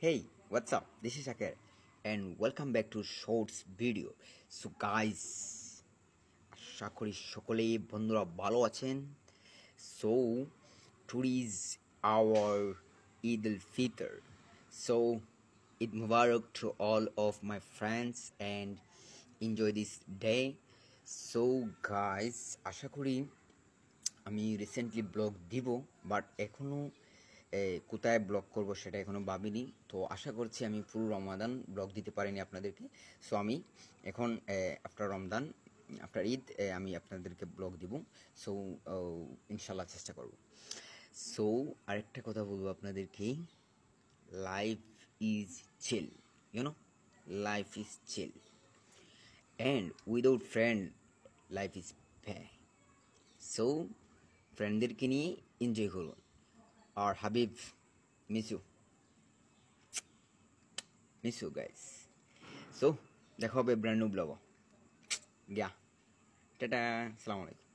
Hey, what's up? This is Shakir and welcome back to Shorts video. So guys, আশা করি সকলেই বন্ধুরা ভালো আছেন so today is our Eid ul Fitr so Eid Mubarak to all of my friends and enjoy this day so guys আশা করি আমি recently blog দিব but এখনও কোথায় ব্লগ করব সেটা এখনও ভাবিনি। তো আশা করছি আমি পুরো রমাদান ব্লগ দিতে পারিনি আপনাদেরকে। সো আমি এখন আফটার রমদান আফটার ঈদ আমি আপনাদেরকে ব্লগ দিব। সো ইনশাল্লাহ চেষ্টা করব। সো আরেকটা কথা বলব আপনাদেরকে। Life is chill you know life is chill and without friend life is ভ্যা so ফ্রেন্ডদেরকে নিয়ে এনজয় করুন। আর Habib miss you miss you guys so দেখা হবে ব্র্যান্ড নিউ ব্লগ গিয়া টাটা আসসালামু আলাইকুম